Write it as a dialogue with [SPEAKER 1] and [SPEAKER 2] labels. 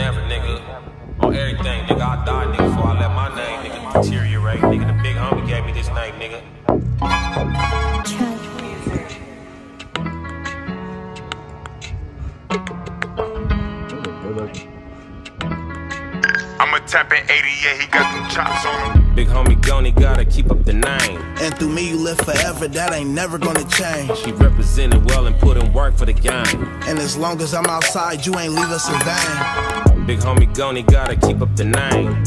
[SPEAKER 1] everything, nigga. I died, nigga, before I let my name, nigga, deteriorate. Nigga, the big homie gave me this name, nigga.
[SPEAKER 2] I'ma tap in 88, he got them chops on him.
[SPEAKER 1] Big homie Goni gotta keep up the name.
[SPEAKER 3] And through me, you live forever, that ain't never gonna change.
[SPEAKER 1] She represented well and put in work for the game.
[SPEAKER 3] And as long as I'm outside, you ain't leave us in vain.
[SPEAKER 1] Big homie Goni gotta keep up the name.